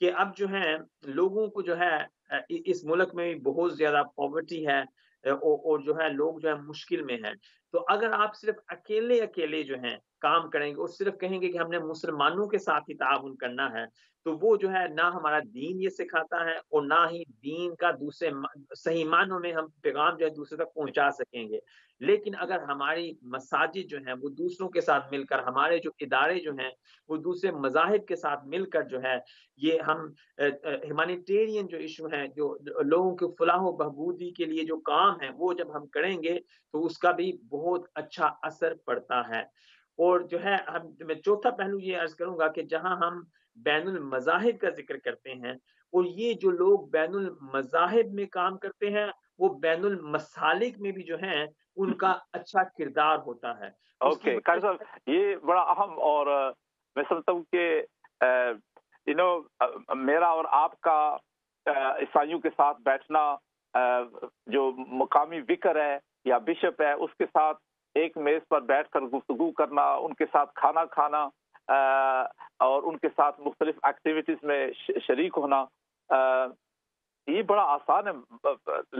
कि अब जो है लोगों को जो है इस मुल्क में भी बहुत ज़्यादा पॉवर्टी है और, जो है लोग जो है मुश्किल में है। तो अगर आप सिर्फ़ अकेले अकेले जो है काम करेंगे और सिर्फ़ कहेंगे कि हमने मुसलमानों के साथ ही ताउन करना है तो वो जो है ना हमारा दीन ये सिखाता है और ना ही दीन का दूसरे सही मानों में हम पैगाम जो है दूसरे तक पहुँचा सकेंगे। लेकिन अगर हमारी मसाजिद जो है वो दूसरों के साथ मिलकर, हमारे जो इदारे जो हैं वो दूसरे मजाहब के साथ मिलकर जो है, ये हम ह्यूमानिटेरियन जो इशू है जो लोगों के फलाह बहबूदी के लिए जो काम है, वो जब हम करेंगे तो उसका भी बहुत अच्छा असर पड़ता है। और जो है हम मैं चौथा पहलू ये अर्ज़ करूँगा कि जहाँ हम बैन मजाहिब का ज़िक्र करते हैं और ये जो लोग बैनुल मजाहिब में काम करते हैं वो बैनुल मसालिक में भी जो है उनका अच्छा किरदार होता है। ओके okay, साहब ये बड़ा अहम और मैं समझता हूँ कि यू नो मेरा और आपका ईसाइयों के साथ बैठना जो मुकामी विकर है या बिशप है उसके साथ एक मेज पर बैठकर गुफ्तगु करना, उनके साथ खाना खाना और उनके साथ मुख्तलिफ़ एक्टिविटीज़ में शरीक होना ये बड़ा आसान है।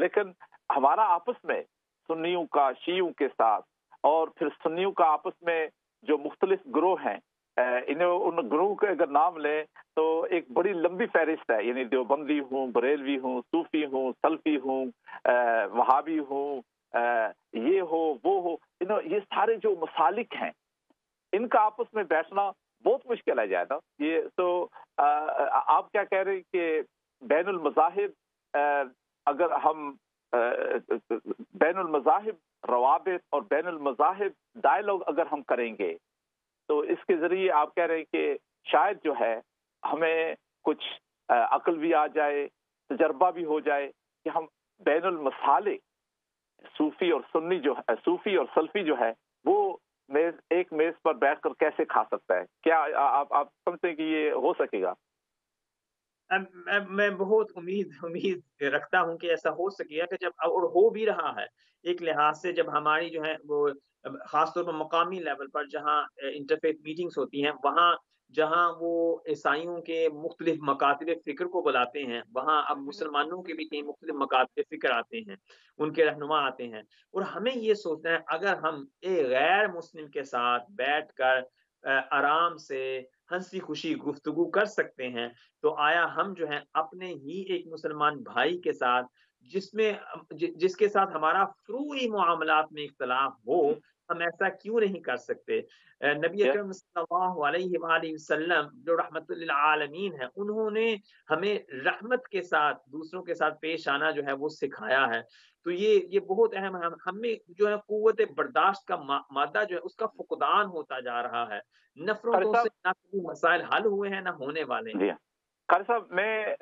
लेकिन हमारा आपस में, सुन्नियों का, शीयों के साथ, और फिर सुन्नियों का आपस में जो मुख्तलिफ़ ग्रोह हैं इन्हें उन ग्रोह के अगर नाम लें तो एक बड़ी लंबी फहरिस्त है। यानी देवबंदी हूँ, बरेलवी हूँ, सूफी हूँ, सल्फी हूँ वहाबी हूँ ये हो वो हो इन ये सारे जो मसालिक हैं इनका आपस में बैठना बहुत मुश्किल है जाएगा ये तो आ, आप क्या कह रहे हैं कि बैन मजाहिब अगर हम बैन मजाहिब रवाबित और बैन मजाहिब डायलॉग अगर हम करेंगे तो इसके ज़रिए आप कह रहे हैं कि शायद जो है हमें कुछ अकल भी आ जाए तजर्बा भी हो जाए कि हम बैन मसाले सूफी और सुन्नी जो है, सूफी और सल्फी जो है, वो मेज, एक मेज पर बैठकर कैसे खा सकता है? क्या आप आप समझते हैं कि ये हो सकेगा? मैं बहुत उम्मीद उम्मीद रखता हूँ कि ऐसा हो सकेगा कि जब, और हो भी रहा है, एक लिहाज से जब हमारी जो है, वो खासतौर पर मकामी लेवल पर जहाँ इंटरफेथ मीटिंग्स होती हैं, वहाँ जहाँ वो ईसाइयों के मुख्तलिफ़ मकातब फ़िक्र को बुलाते हैं वहाँ अब मुसलमानों के भी कई मुख्तलिफ़ मकातब फ़िक्र आते हैं उनके रहनुमा आते हैं और हमें ये सोचना है अगर हम एक गैर मुस्लिम के साथ बैठ कर आराम से हँसी खुशी गुफ्तगु कर सकते हैं तो आया हम जो है अपने ही एक मुसलमान भाई के साथ जिसमें जिसके साथ हमारा फ्रूई मामला में इख्तलाफ हो हम ऐसा क्यों नहीं कर सकते? नबी अकरम वसल्लम जो रहमतुल्लिल आलमीन है उन्होंने हमें रहमत के साथ दूसरों के साथ पेश आना जो है वो सिखाया है। तो ये ये बहुत अहम है। हमें जो है कुत बर्दाश्त का मा, मादा जो है उसका फुकदान होता जा रहा है। नफरतों से ना कोई मसाइल हल हुए हैं ना होने वाले हैं। कार साहब मैं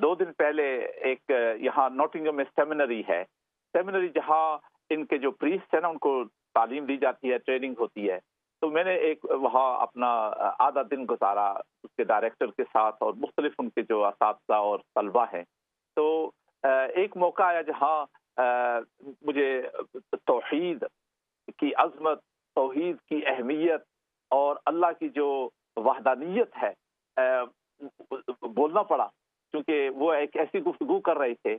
दो दिन पहले एक यहाँ नोटिंगम में सेमिनरी है। सेमिनरी जहाँ इनके जो प्रीस्ट है ना, उनको तालीम दी जाती है ट्रेनिंग होती है। तो मैंने एक वहाँ अपना आधा दिन गुजारा उसके डायरेक्टर के साथ और मुख्तलिफ़ उनके जो इस और तलबा हैं। तो एक मौका आया जहाँ मुझे तोहहीद की अजमत तोहहीद की अहमियत और अल्लाह की जो वहदानियत है बोलना पड़ा। क्योंकि वो एक ऐसी गुफ्तगु कर रहे थे।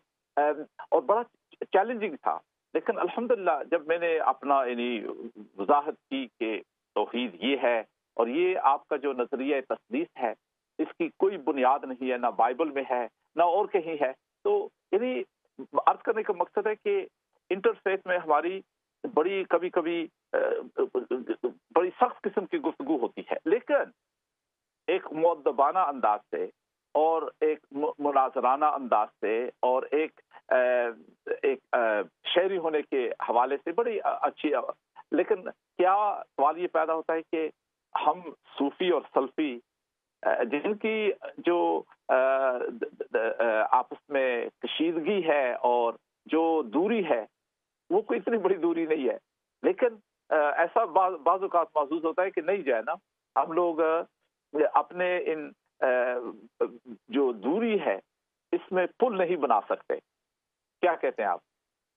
और बड़ा चैलेंजिंग था। लेकिन अल्हम्दुलिल्लाह, जब मैंने अपना, यानी, वजाहत की कि तोहहीद ये है और ये आपका जो नज़रिया तस्दीस है, इसकी कोई बुनियाद नहीं है, ना बाइबल में है, ना और कहीं है। तो यानी, अर्ज़ करने का मकसद है कि इंटरफेस में हमारी बड़ी कभी कभी बड़ी सख्त किस्म की गुफ्तगु होती है। लेकिन, एक मुदबाना अंदाज से और एक मुनाजराना अंदाज से और एक एक शहरी होने के हवाले से बड़ी अच्छी लेकिन क्या सवाल ये पैदा होता है कि हम सूफी और सल्फी जिनकी जो आपस में कशीदगी है और जो दूरी है, वो कोई इतनी बड़ी दूरी नहीं है। लेकिन ऐसा बाज़ात महसूस होता है कि नहीं जाए ना हम लोग अपने इन जो दूरी है इसमें पुल नहीं बना सकते क्या कहते हैं आप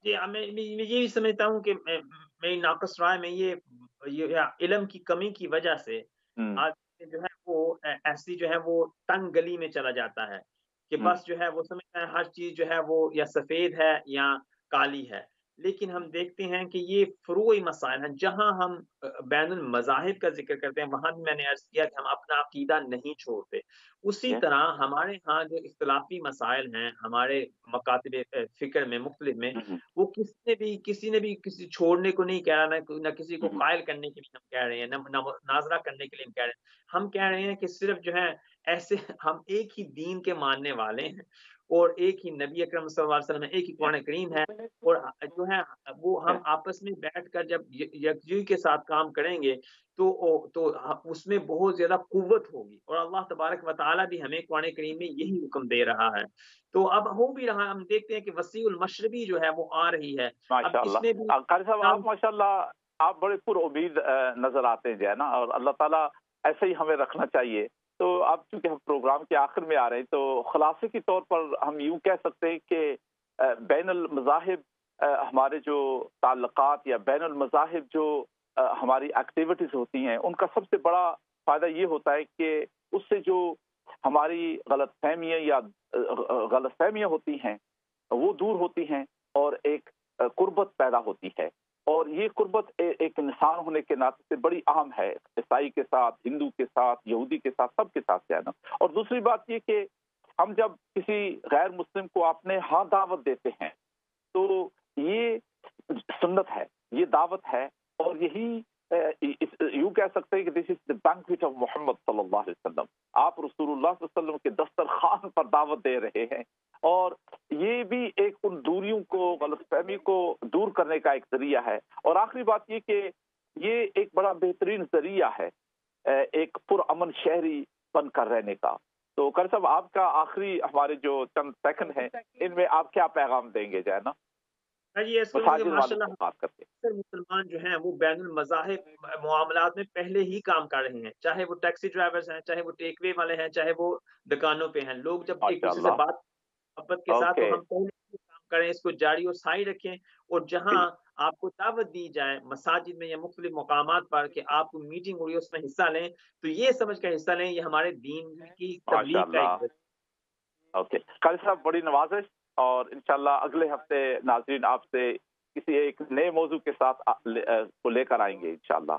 जी हाँ, मैं मैं ये भी समझता हूँ कि मेरी नाकस राय में ये ये इलम की कमी की वजह से हम्म। आज जो है वो ऐसी जो है वो तंग गली में चला जाता है कि हम्म। बस जो है वो समझता है हर चीज़ जो है वो या सफ़ेद है या काली है लेकिन हम देखते हैं कि ये फ्रोई मसाइल हैं जहाँ हम बैन मजाहिब का ज़िक्र करते हैं वहाँ भी मैंने अर्ज़ किया कि हम अपना अकीदा नहीं छोड़ते। उसी तरह हमारे यहाँ जो इख्तलाफी मसाइल हैं हमारे मकातब फ़िक्र में मुख्तलिफ़ में। वो किसी ने भी किसी ने भी किसी छोड़ने को नहीं कह रहा ना न किसी को कायल करने के लिए हम कह रहे हैं न, न नाजरा करने के लिए हम कह रहे हैं। हम कह रहे हैं कि सिर्फ़ जो है ऐसे हम एक ही दीन के मानने वाले हैं। और एक ही नबी अकरम वसल्लम एक ही कुरान करीम है और जो है वो हम आपस में बैठकर जब यकजुई के साथ काम करेंगे तो तो उसमें बहुत ज़्यादा कुत होगी और अल्लाह तबारक वाली भी हमें कुरान करीम में यही हुक्म दे रहा है। तो अब हो भी रहा हम देखते हैं कि वसीउल मशरबी जो है वो आ रही है। माशाल्लाह। आप बड़े पुर उम्मीद नज़र आते हैं जो है ना और अल्लाह ताला ऐसे ही हमें रखना चाहिए। तो अब चूँकि हम प्रोग्राम के आखिर में आ रहे हैं तो खुलासे के तौर पर हम यूँ कह सकते हैं कि बैन मजाहिब हमारे जो ताल्लुकात या बैन मजाहिब जो हमारी एक्टिविटीज़ होती हैं, उनका सबसे बड़ा फ़ायदा ये होता है कि उससे जो हमारी गलत फहमियाँ या गलत फहमियाँ होती हैं, वो दूर होती हैं और एक कुर्बत पैदा होती है। और ये कुर्बत ए, एक इंसान होने के नाते से बड़ी अहम है ईसाई के साथ हिंदू के साथ यहूदी के साथ सबके साथ जाना। और दूसरी बात ये कि हम जब किसी गैर मुस्लिम को अपने हाँ दावत देते हैं तो ये सुन्नत है ये दावत है और यही यूँ कह सकते हैं कि this is the banquet of Muhammad सल्लल्लाहु अलैहि वसल्लम आप रसूलुल्लाह वसल्लम के दस्तरखान पर दावत दे रहे हैं। और ये भी एक उन दूरियों को गलतफहमी को दूर करने का एक ज़रिया है। और आखिरी बात ये कि ये एक बड़ा बेहतरीन ज़रिया है एक पुरअमन शहरी बनकर रहने का। तो कर साहब आपका आखिरी हमारे जो चंद सेकंड है इनमें आप क्या पैगाम देंगे जो है मुसलमान जो हैं वो बैन मजाहिब मामलात में पहले ही काम कर रहे हैं। चाहे वो टैक्सी ड्राइवर्स हैं चाहे वो टेकवे वाले हैं चाहे वो दुकानों पे हैं। लोग जब एक दूसरे से बात मोहब्बत के साथ तो हम पहले काम करें इसको जारी और साई रखें और जहाँ आपको दावत दी जाए मसाजिद में या मुख्तलिफ़ मकाम पर कि आपको मीटिंग हो रही है उसमें हिस्सा लें तो ये समझ कर हिस्सा लें ये हमारे दीन की तबलीग का ओके। कल साहब बड़ी नवाजिश। और इनशाला अगले हफ़्ते नाजरीन आपसे किसी एक नए मौजू के साथ को लेकर आएँगे इनशाला